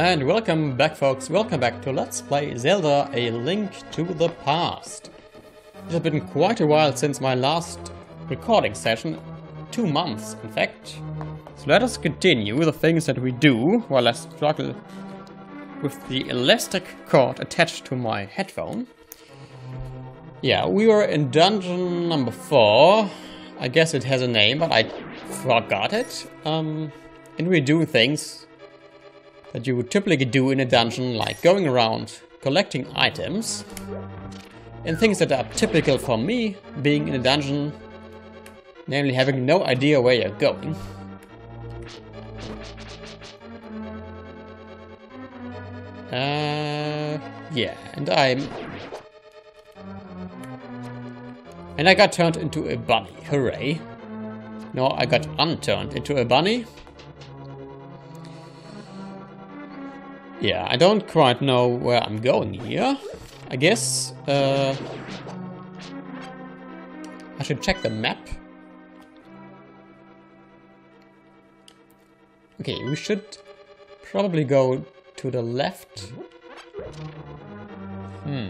And welcome back folks, welcome back to Let's Play Zelda A Link to the Past. It has been quite a while since my last recording session, two months in fact. So let us continue the things that we do while I struggle with the elastic cord attached to my headphone. Yeah, we were in dungeon number 4. I guess it has a name, but I forgot it. Um, and we're doing things that you would typically do in a dungeon, like going around collecting items, and things that are typical for me being in a dungeon, namely having no idea where you're going. Uh, yeah, and I'm... And I got turned into a bunny, hooray. No, I got unturned into a bunny. Yeah, I don't quite know where I'm going here. I guess uh, I should check the map. Okay, we should probably go to the left. Hmm.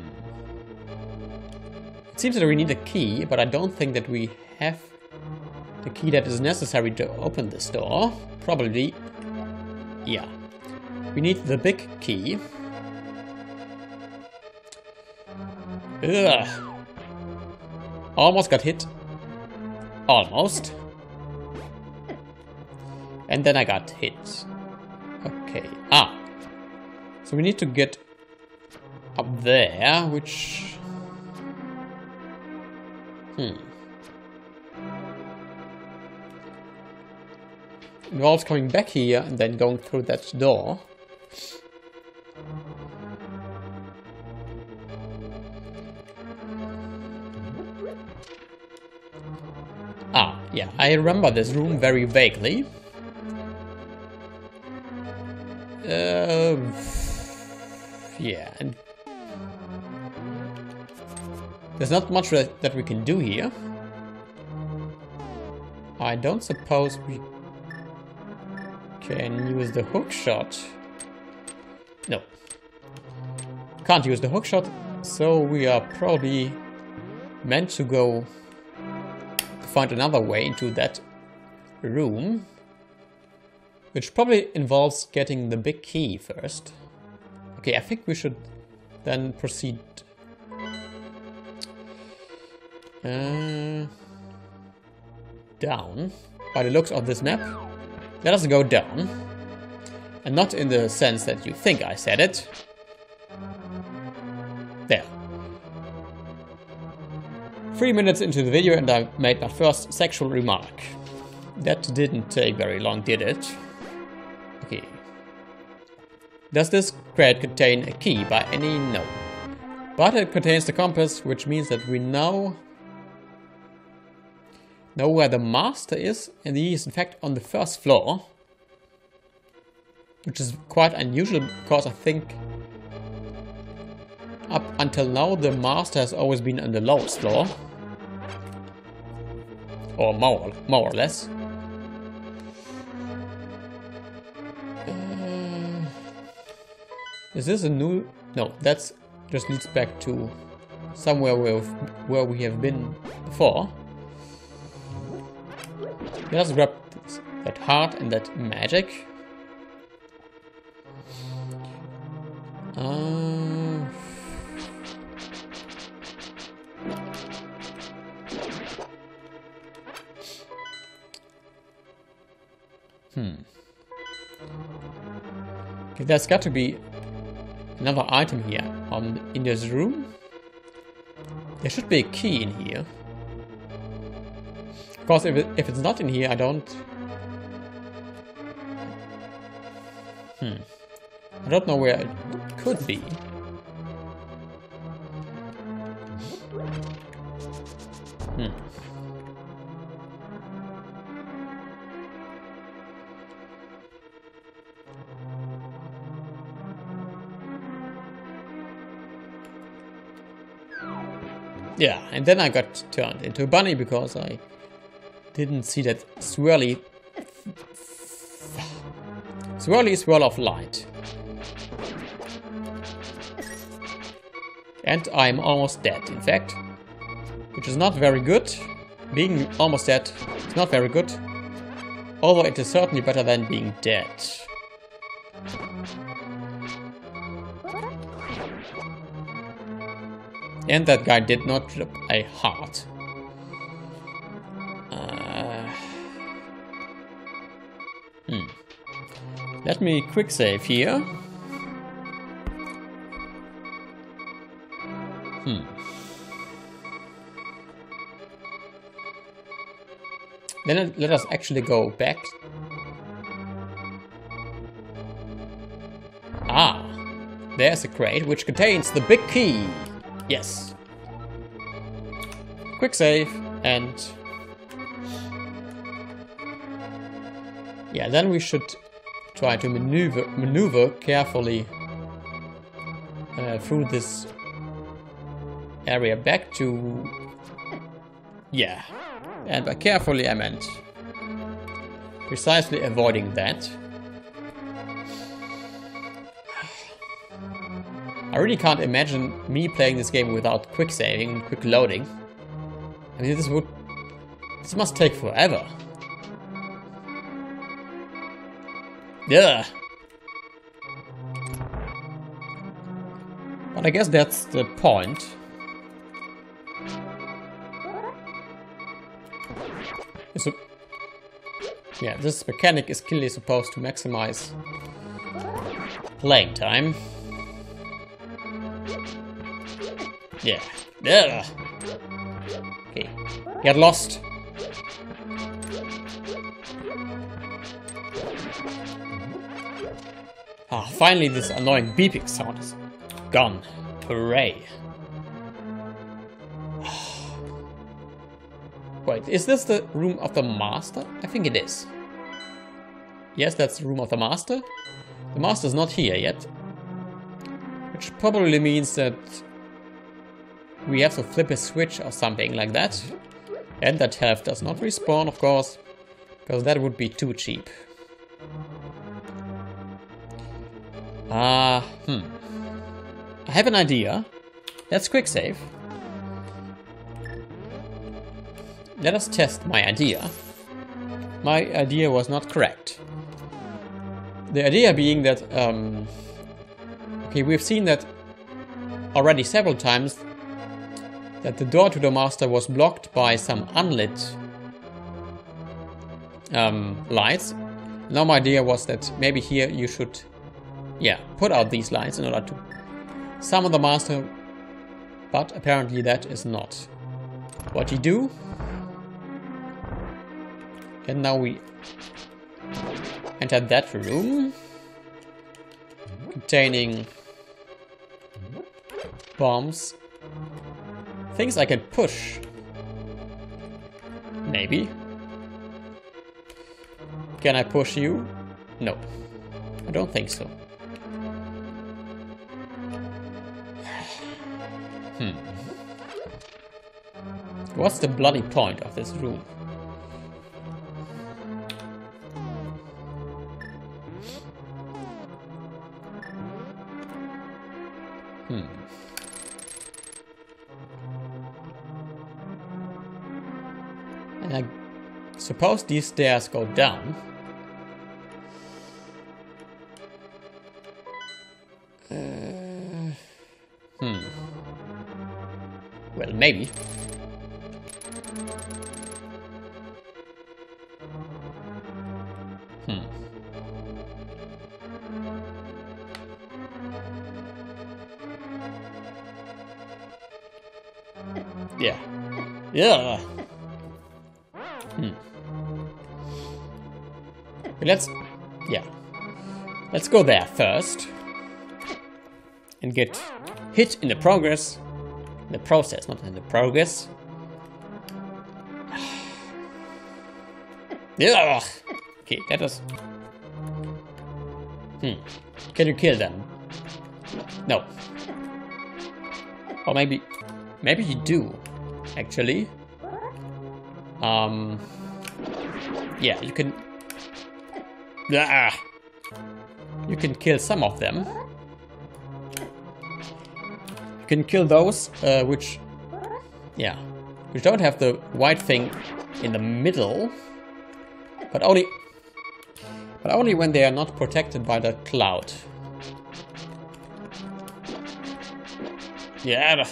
It seems that we need a key, but I don't think that we have the key that is necessary to open this door. Probably, yeah. We need the big key. Ugh. Almost got hit. Almost. And then I got hit. Okay. Ah. So we need to get up there, which... Hmm. Involves coming back here and then going through that door. Yeah, I remember this room very vaguely. Uh, yeah, there's not much that we can do here. I don't suppose we can use the hook shot. No. Can't use the hook shot, so we are probably meant to go find another way into that room. Which probably involves getting the big key first. Okay, I think we should then proceed. Uh, down. By the looks of this map. Let us go down. And not in the sense that you think I said it. Three minutes into the video and I made my first sexual remark. That didn't take very long, did it? Okay. Does this crate contain a key by any? No. But it contains the compass, which means that we now know where the master is, and he is in fact on the first floor. Which is quite unusual, because I think up until now the master has always been on the lowest floor. Or more, more or less. Uh, is this a new... No, that's just leads back to somewhere where, where we have been before. Let us grab that heart and that magic. Uh, Okay, there's got to be another item here on in this room. There should be a key in here. Of course, if, it, if it's not in here, I don't... Hmm. I don't know where it could be. Hmm. Yeah, and then I got turned into a bunny because I didn't see that swirly... swirly swirl of light. And I'm almost dead, in fact. Which is not very good. Being almost dead is not very good. Although it is certainly better than being dead. And that guy did not drop a heart. Uh, hmm. Let me quick save here. Hmm. Then let us actually go back. Ah, there's a crate which contains the big key. Yes. Quick save and... Yeah, then we should try to maneuver, maneuver carefully uh, through this area back to... Yeah. And by carefully I meant precisely avoiding that. Really can't imagine me playing this game without quick saving and quick loading. I mean, this would... This must take forever. Yeah. But I guess that's the point. So, yeah, this mechanic is clearly supposed to maximize playing time. Yeah. Okay. Get lost. Ah, finally this annoying beeping sound is gone. Hooray. Wait, is this the room of the master? I think it is. Yes, that's the room of the master. The master's not here yet. Which probably means that we have to flip a switch or something like that. And that health does not respawn, of course, because that would be too cheap. Ah, uh, hmm. I have an idea. Let's quick save. Let us test my idea. My idea was not correct. The idea being that, um, okay, we've seen that already several times that the door to the master was blocked by some unlit um, lights. Now my idea was that maybe here you should, yeah, put out these lights in order to summon the master, but apparently that is not what you do. And now we enter that room containing bombs Things I can push. Maybe. Can I push you? No. I don't think so. hmm. What's the bloody point of this room? Suppose these stairs go down. Uh, hmm. Well, maybe. Hmm. Yeah. Yeah. Let's, yeah. Let's go there first. And get hit in the progress. In the process, not in the progress. yeah. Okay, that was... Hmm. Can you kill them? No. Or maybe... Maybe you do, actually. Um, yeah, you can... Ah, you can kill some of them. You can kill those uh, which, yeah, which don't have the white thing in the middle, but only, but only when they are not protected by the cloud. Yeah.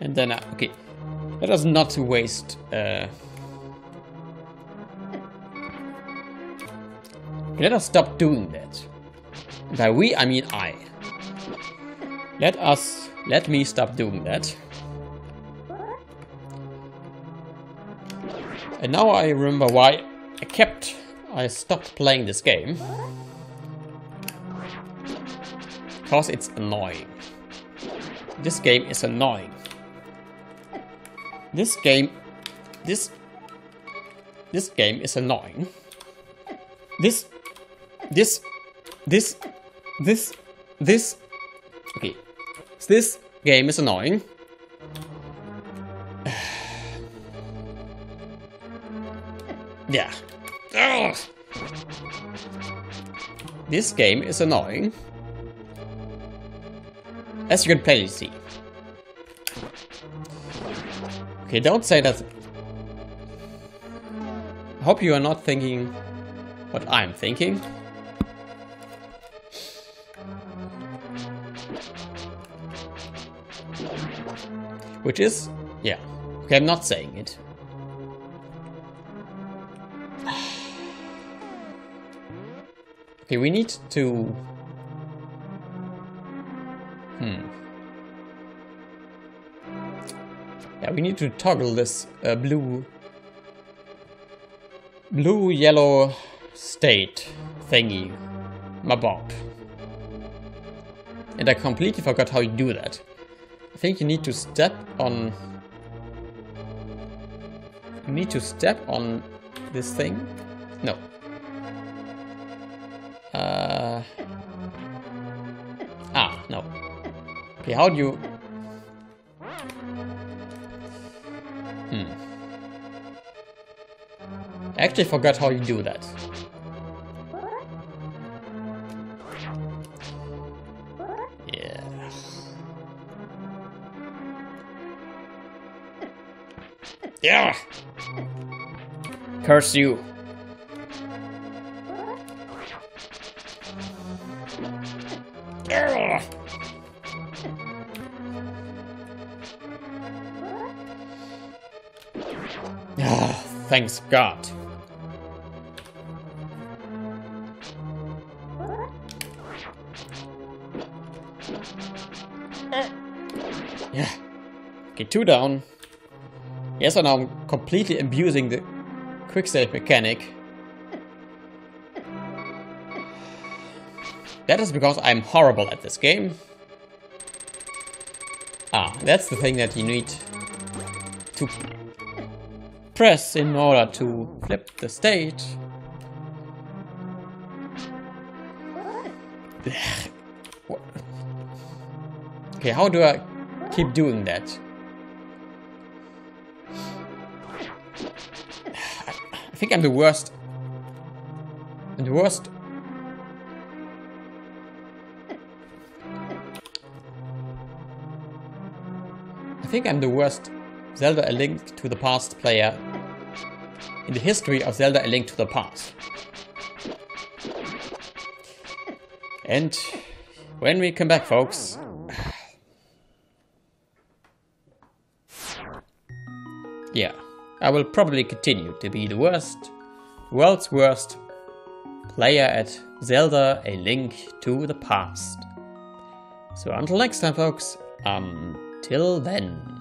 And then, uh, okay, let us not waste. Uh, let us stop doing that. By we, I mean I. Let us, let me stop doing that. And now I remember why I kept, I stopped playing this game. Because it's annoying. This game is annoying. This game, this, this game is annoying. This, this, this, this, this, okay. This game is annoying. yeah. Ugh. This game is annoying. As you can plainly see. Okay, don't say that. I hope you are not thinking what I'm thinking. Which is, yeah. Okay, I'm not saying it. Okay, we need to... Hmm. Yeah, we need to toggle this uh, blue... Blue-yellow state thingy. Mabob. And I completely forgot how you do that. I think you need to step on... Need to step on this thing? No. Uh... Ah, no. Okay, how do you... Hmm. I actually forgot how you do that. Yeah! Curse you. Ugh. Ah, thanks God. Yeah. Okay, two down. Yes, and I'm completely abusing the quick save mechanic. That is because I'm horrible at this game. Ah, that's the thing that you need to press in order to flip the state. okay, how do I keep doing that? I think I'm the worst. I'm the worst. I think I'm the worst Zelda A Link to the Past player in the history of Zelda A Link to the Past. And when we come back, folks, yeah, I will probably continue to be the worst, world's worst player at Zelda A Link to the Past. So until next time, folks, until then.